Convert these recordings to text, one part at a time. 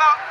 Winner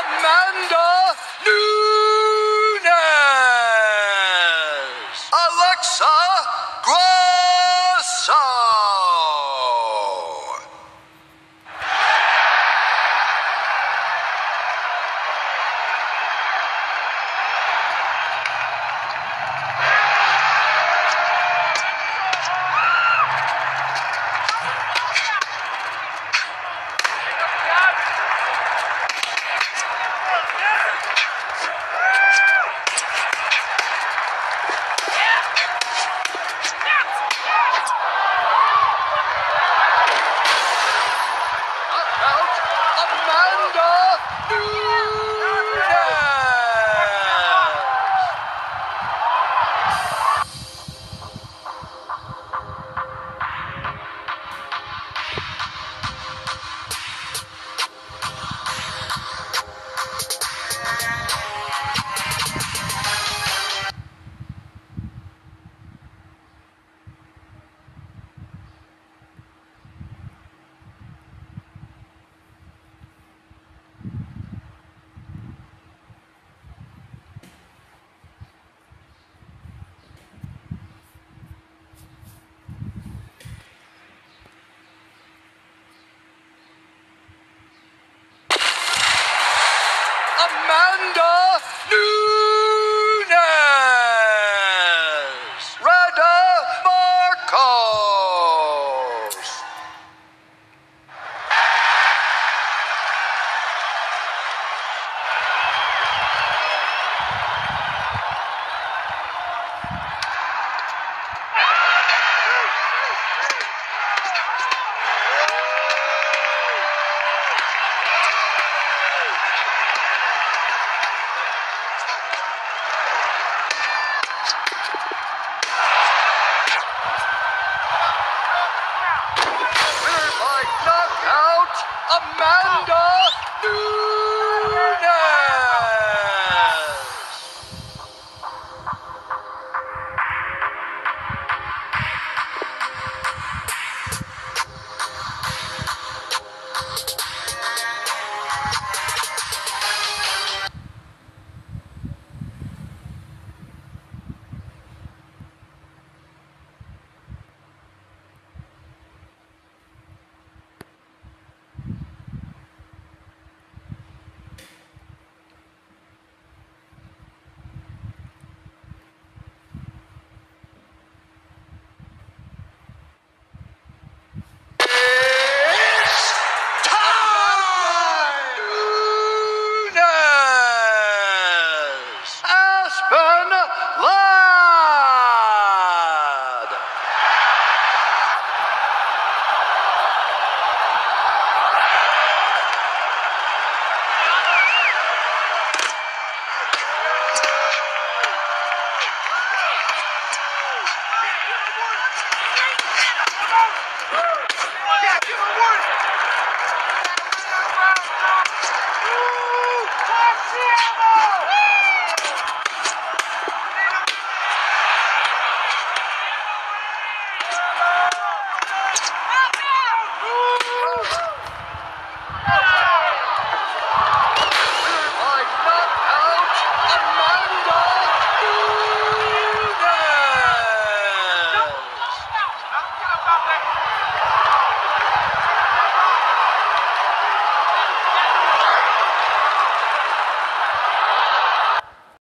Amanda Nunes. Alexa Gray.